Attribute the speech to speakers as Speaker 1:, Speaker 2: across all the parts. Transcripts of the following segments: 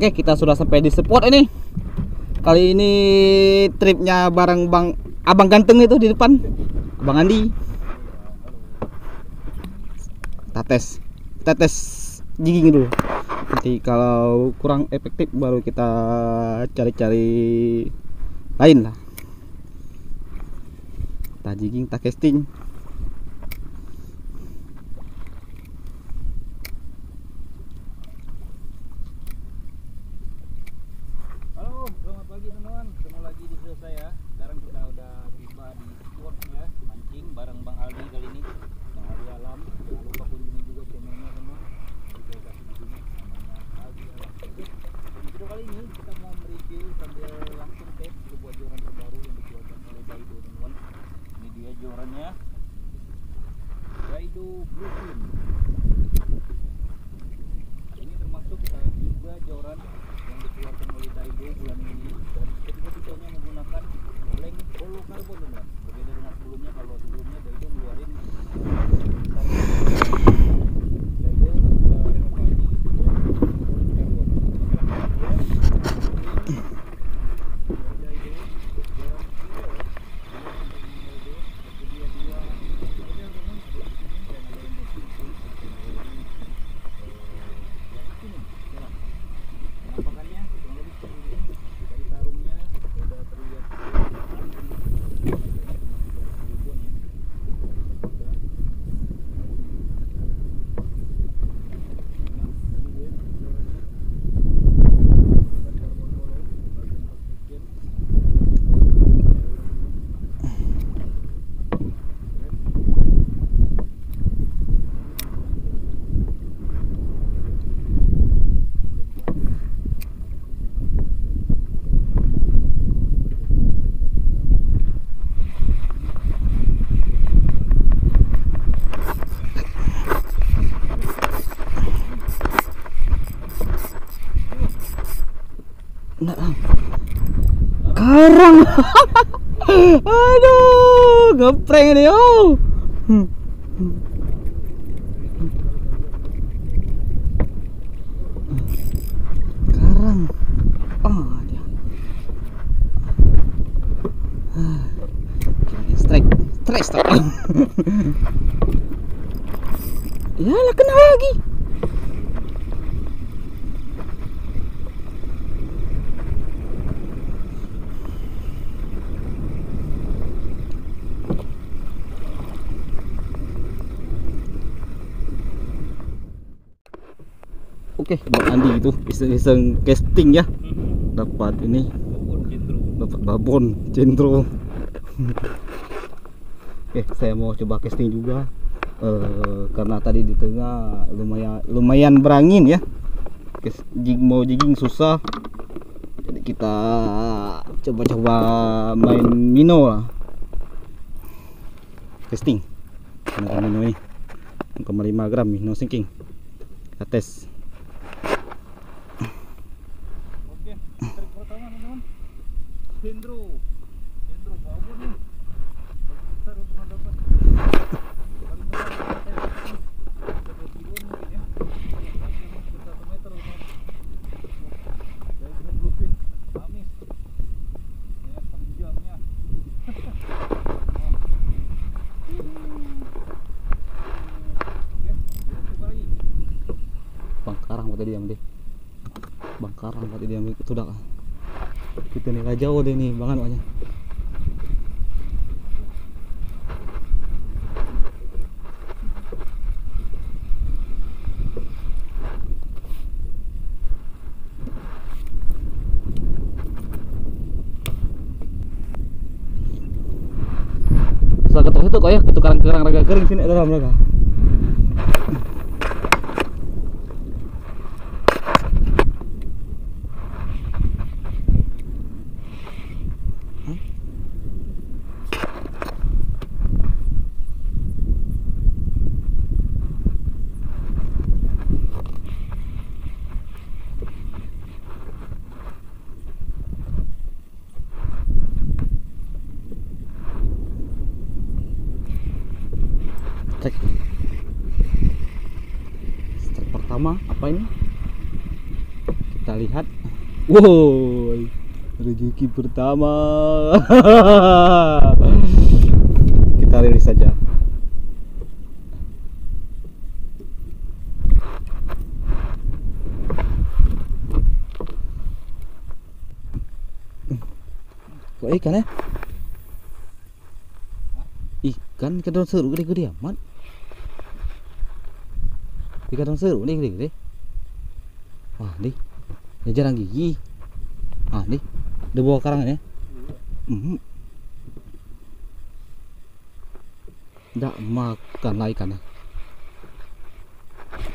Speaker 1: Oke, kita sudah sampai di spot ini. Kali ini tripnya bareng Bang Abang Ganteng itu di depan. Abang Andi. Kita tes. Kita tes jigging dulu. Nanti kalau kurang efektif baru kita cari-cari lain lah. Kita jigging, kita casting. within karang. Aduh, ngeprank ini oh. Hmm. Karang. Oh, dia. Ah, Strike, strike, strike. ya lah kena lagi. Oke, Bang Andi itu iseng-iseng casting ya. Dapat ini, dapat babon, centro. Oke, saya mau coba casting juga. Eh, karena tadi di tengah lumayan lumayan berangin ya. Jig mau jigging susah. Jadi kita coba-coba main mino lah. Casting. Mino mino ini. 0,5 gram mino sinking. Kita tes.
Speaker 2: Oke, trik pertama teman-teman. Hendro. Hendro babon nih. Besar yang pernah dapat. Paling besar yang pernah saya dapat nih. Ada 2 kiloan mungkin ya. Panjangnya hampir 1 meter teman. Dari grup bluefin. Amis. Ya, panjangnya. Oke, kita coba lagi.
Speaker 1: Bangkarang buat diam deh. Bangkarang itu dah. Kita nih lah jauh deh nih bangan makanya. Saya ketuk itu kok ya, ketukaran kerang raga kering sini ada dalam raga. Strike. Strike pertama apa ini? Kita lihat. Wow, rezeki pertama. Kita rilis saja. Kok ikan ya? Ikan daun seru gede-gede amat. Ikan daun seru nih gede-gede. Wah, nih. Ya jarang gigi. Ah, nih. Udah bawa karang ya? Mhm. Nggak makan lah ikannya.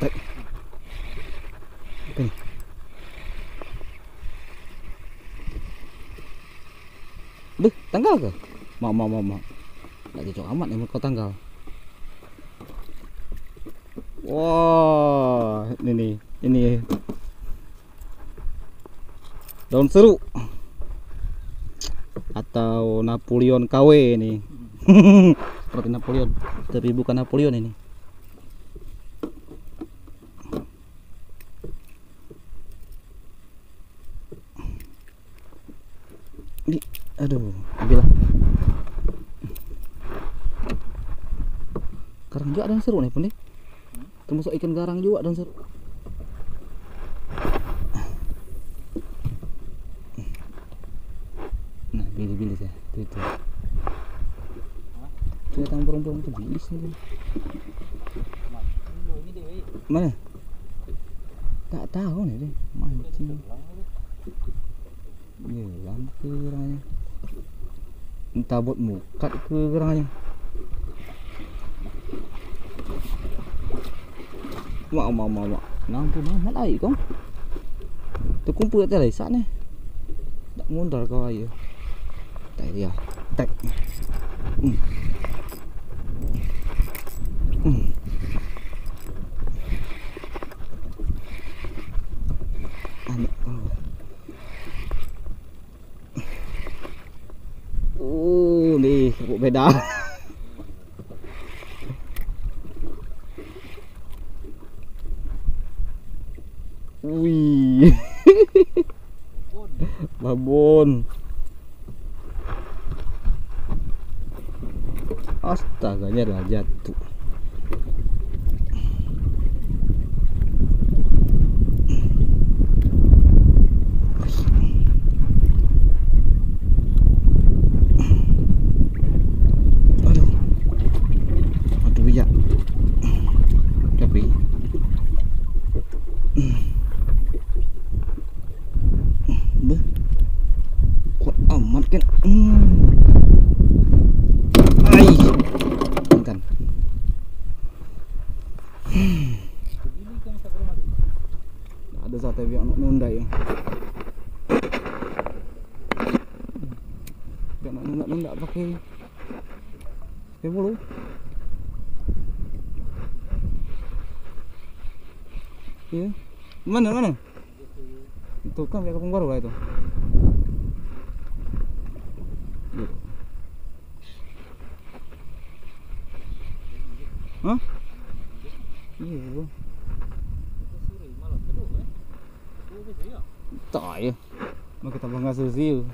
Speaker 1: Tek. Apa ini? Beh, tanggal ke? Mak, mak, mak, mak. Nggak cocok amat nih kau tanggal. Wah, ini nih, ini daun seru atau Napoleon KW ini. Seperti Napoleon, tapi bukan Napoleon ini. Di, aduh, ambillah. Garang juga dan seru nih pun nih. Termasuk ikan garang juga dan seru. Nah, bilis-bilis ya. Itu itu. Itu datang burung-burung tuh bilis nih. Mana? Tak tahu nih deh. Mancing. Gelang ke gerangnya. Entah buat mukat ke gerangnya. Mak mak mak mak. Nampu amat air kau. Terkumpul kat atas sak ni. Tak mundar kau air. Tak dia. Tak. Hmm. Hmm. Anak kau. Oh, ni kabut beda. Wih,
Speaker 2: Pun.
Speaker 1: Babon. Astaganya dah jatuh. Aduh. Aduh ya. Tapi Beh. Kuat kan. Hmm. Ai. Bentar.
Speaker 2: Rumah deh.
Speaker 1: Ada sate biar nak nunda ya. Biar nak nunda nunda pakai pakai bulu. Iya. Mana mana? Itu kan biar kampung baru lah itu. Iya. Hah? Iya. bro.
Speaker 2: Itu sore malam teduh, eh. Oh, bisa ya.
Speaker 1: Tak ya. Mau kita bangga susi.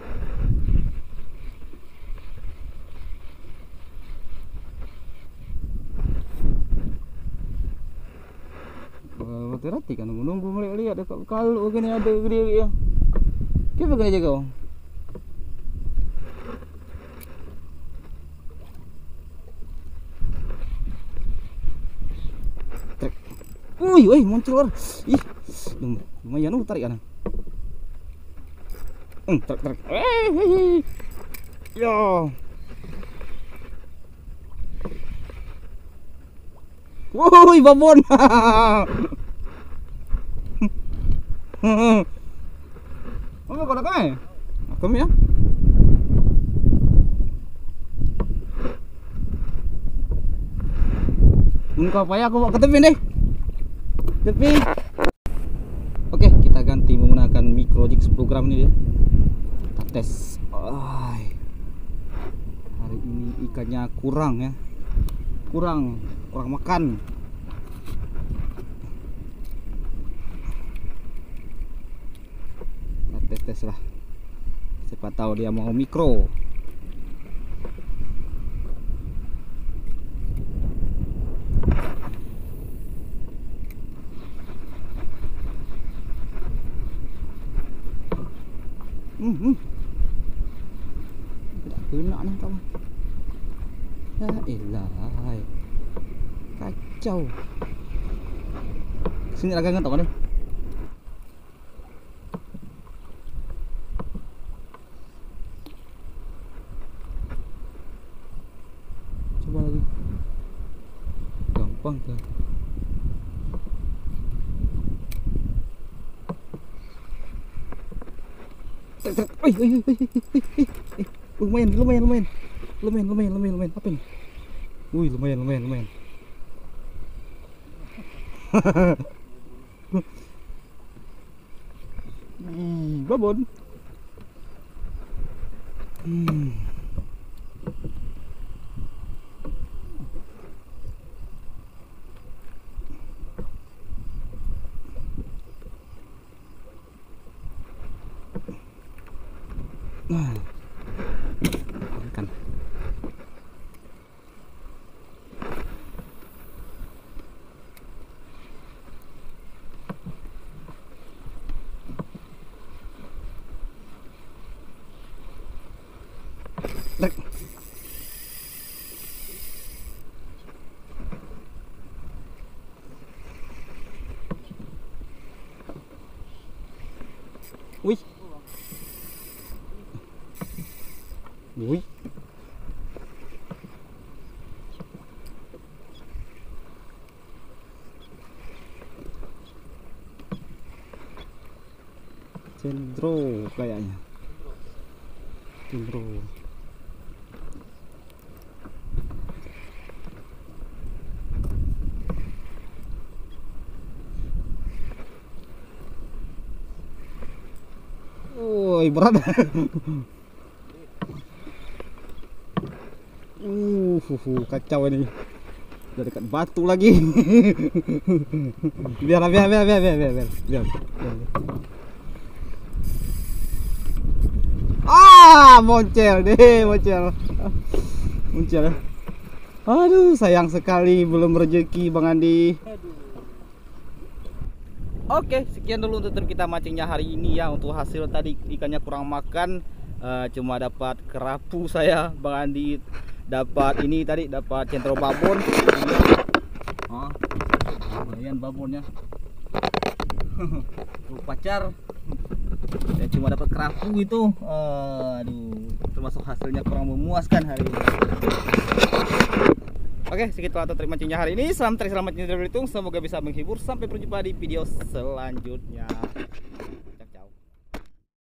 Speaker 1: Berarti rati kan nunggu nunggu melihat lihat dekat kalau gini ada gede ya. Kenapa kau jaga? Wih, wih, muncul keluar. Ih, lum- lumayan uh tarik kan. Hmm, tarik, tarik. Eh, hei. Ya. Woi, babon. Kau nak kau? Kami ya? Muka payah aku bawa ke tepi deh. Tepi. Oke, kita ganti menggunakan Microjigs program ini ya. Kita tes. Ay. Hari ini ikannya kurang ya. Kurang. kurang makan nah, tes tes lah siapa tahu dia mau mikro đã cứ nọ nè các bạn lời cá trâu. Xin là cái ngân tổng đi Hãy subscribe cho kênh Ghiền Mì Gõ Để không bỏ lỡ những oi, oi, oi, oi, oi. Lumayan, lumayan, lumayan. Lumayan, lumayan, lumayan, lumayan. Apa ini? Wih, lumayan, lumayan, lumayan. Ih, babon. Hmm. đất ui. Ui Cendro kayaknya Cendro berat. Uh, hu, hu, kacau ini. Udah dekat batu lagi. biar, biar, biar, biar, biar, biar, biar, biar. Ah, moncel deh, moncel. Moncel. Aduh, sayang sekali belum rezeki Bang Andi. Oke, sekian dulu untuk trip kita mancingnya hari ini ya. Untuk hasil tadi ikannya kurang makan, eh, cuma dapat kerapu saya, Bang Andi dapat ini tadi dapat centro babon. Ah, lumayan babonnya. Pacar. Ya cuma dapat kerapu itu. Eh, aduh, termasuk hasilnya kurang memuaskan hari ini. Oke, segitu atau terima mancingnya hari ini. Salam teri selamat dari Belitung. Semoga bisa menghibur. Sampai berjumpa di video selanjutnya.